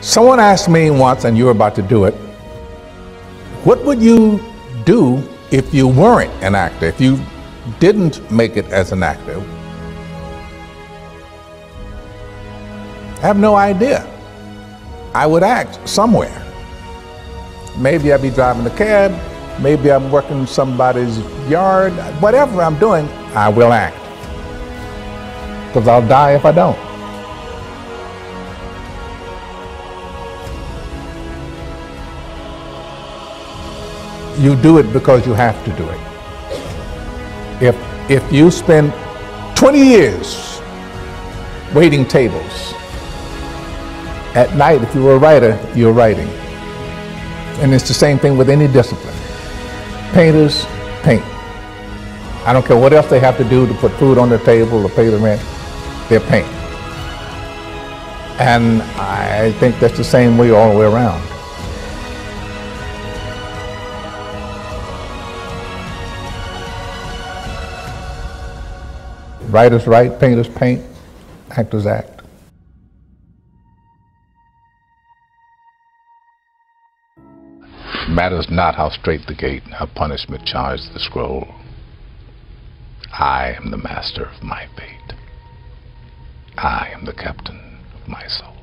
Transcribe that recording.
Someone asked me once, and you're about to do it, what would you do if you weren't an actor, if you didn't make it as an actor? I have no idea. I would act somewhere. Maybe I'd be driving a cab, maybe I'm working in somebody's yard, whatever I'm doing, I will act. Because I'll die if I don't. You do it because you have to do it. If, if you spend 20 years waiting tables, at night, if you were a writer, you're writing. And it's the same thing with any discipline. Painters paint. I don't care what else they have to do to put food on the table or pay the rent, they're paint. And I think that's the same way all the way around. Writers write, painters paint, actors act. Matters not how strait the gate, how punishment charged the scroll. I am the master of my fate. I am the captain of my soul.